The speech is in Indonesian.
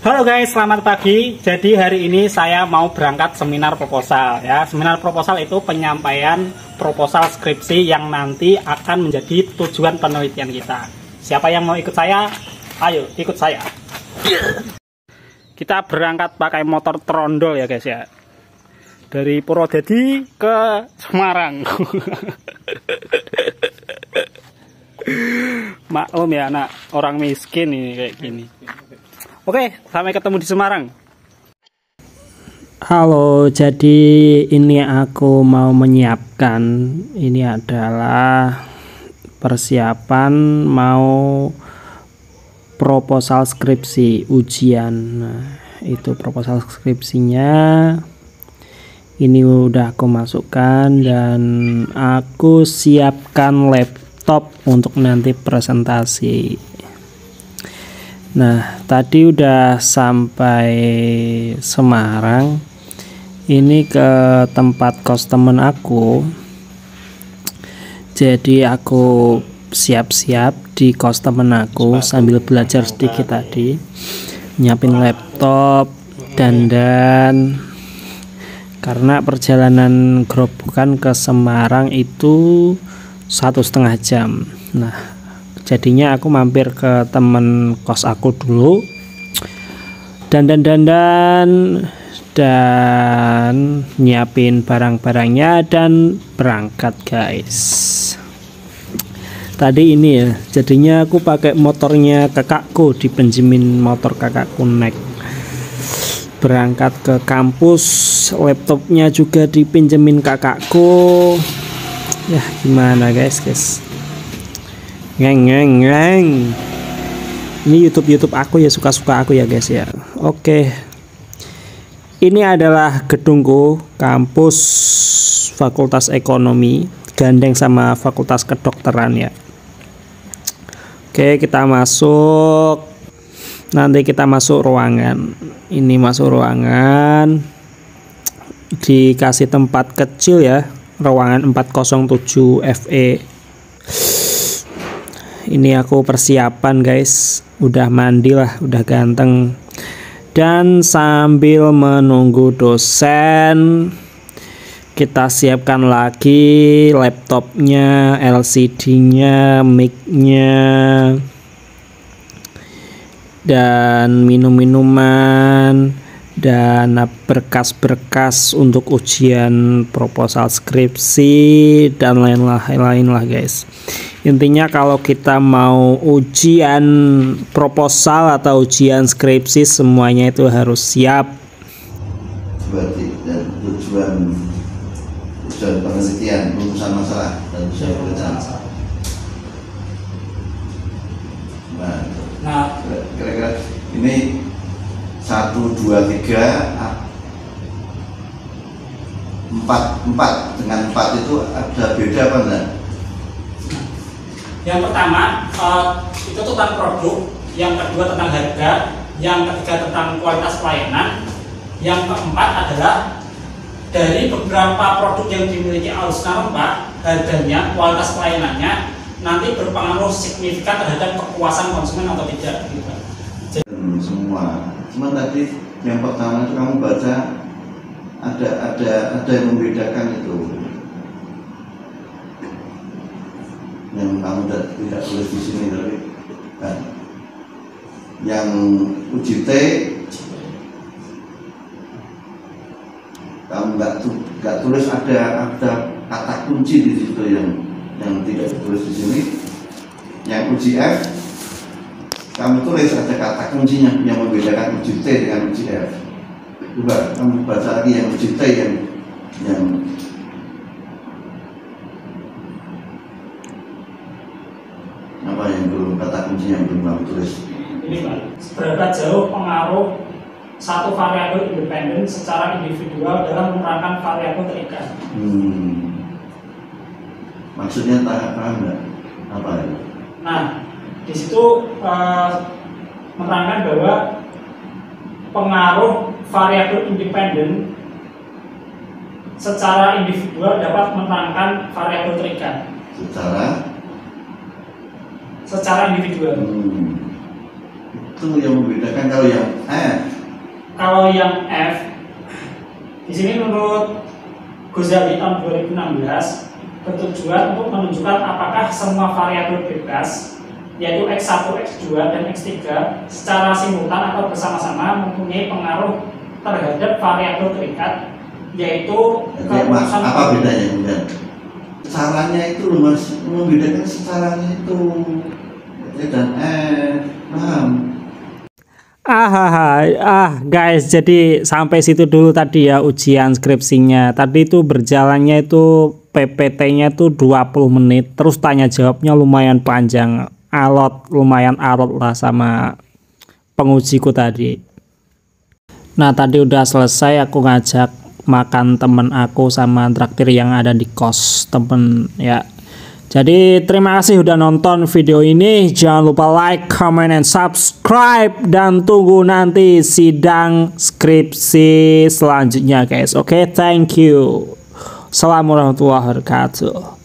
Halo guys, selamat pagi. Jadi hari ini saya mau berangkat seminar proposal ya. Seminar proposal itu penyampaian proposal skripsi yang nanti akan menjadi tujuan penelitian kita. Siapa yang mau ikut saya? Ayo, ikut saya. Kita berangkat pakai motor trondol ya guys ya. Dari Purwodadi ke Semarang. Maklum ya anak orang miskin ini kayak gini. Oke, sampai ketemu di Semarang. Halo, jadi ini aku mau menyiapkan ini adalah persiapan mau proposal skripsi ujian. Nah, itu proposal skripsinya. Ini udah aku masukkan dan aku siapkan laptop untuk nanti presentasi. Nah, tadi udah sampai Semarang. Ini ke tempat kos temen aku. Jadi aku siap-siap di kos temen aku sambil belajar sedikit tadi. Nyiapin laptop, dandan. Karena perjalanan gerobokan ke Semarang itu satu setengah jam. Nah, jadinya aku mampir ke temen kos aku dulu. Dan dan dan dan dan nyiapin barang-barangnya dan berangkat guys. Tadi ini ya jadinya aku pakai motornya kakakku dipinjemin motor kakakku naik. Berangkat ke kampus laptopnya juga dipinjemin kakakku. Ya gimana guys guys ngeng ngeng ngeng. Ini YouTube YouTube aku ya suka-suka aku ya guys ya. Oke. Ini adalah gedungku kampus Fakultas Ekonomi gandeng sama Fakultas Kedokteran ya. Oke kita masuk. Nanti kita masuk ruangan. Ini masuk ruangan. Dikasih tempat kecil ya. Ruangan 407 FE ini aku persiapan guys. Udah mandi lah udah ganteng. Dan sambil menunggu dosen kita siapkan lagi laptopnya LCD-nya mic-nya dan minum-minuman dan berkas-berkas untuk ujian proposal skripsi dan lain-lain lah guys intinya kalau kita mau ujian proposal atau ujian skripsi semuanya itu harus siap. Berarti dan tujuan tujuan penelitian rumusan masalah dan tujuan pekerjaan nah, nah. kira-kira ini satu dua tiga empat empat. Dengan empat itu ada beda apa enggak yang pertama uh, itu tentang produk, yang kedua tentang harga, yang ketiga tentang kualitas pelayanan, yang keempat adalah dari beberapa produk yang dimiliki Alusna Rempah, harganya, kualitas pelayanannya nanti berpengaruh signifikan terhadap kepuasan konsumen atau tidak. Gitu. Hmm, semua. Cuma tadi yang pertama itu kamu baca ada ada ada yang membedakan itu yang kamu tidak, tulis di sini tapi kan. yang uji T kamu nggak nggak tulis ada ada kata kunci di situ yang yang tidak ditulis di sini yang uji F kamu tulis ada kata kuncinya yang membedakan uji T dengan uji F coba kamu baca lagi yang uji T yang yang kunci yang belum kamu tulis. Ini Pak, seberapa jauh pengaruh satu variabel independen secara individual dalam menerangkan variabel terikat? Hmm. Maksudnya tak paham nggak? Apa itu? Nah, di situ uh, menerangkan bahwa pengaruh variabel independen secara individual dapat menerangkan variabel terikat. Secara secara individual. Hmm. itu yang membedakan kalau yang F kalau yang F di sini menurut Ghazali tahun 2016 bertujuan untuk menunjukkan apakah semua variabel bebas yaitu X1, X2, dan X3 secara simultan atau bersama-sama mempunyai pengaruh terhadap variabel terikat yaitu mas, apa bedanya? Caranya itu loh mas, membedakan secaranya itu. Dan eh paham? Ah, ah, ah, guys, jadi sampai situ dulu tadi ya ujian skripsinya. Tadi itu berjalannya itu PPT-nya itu 20 menit, terus tanya jawabnya lumayan panjang, alot, lumayan alot lah sama pengujiku tadi. Nah, tadi udah selesai aku ngajak makan temen aku sama traktir yang ada di kos temen ya jadi terima kasih udah nonton video ini. Jangan lupa like, comment, and subscribe. Dan tunggu nanti sidang skripsi selanjutnya guys. Oke, okay, thank you. Assalamualaikum warahmatullahi wabarakatuh.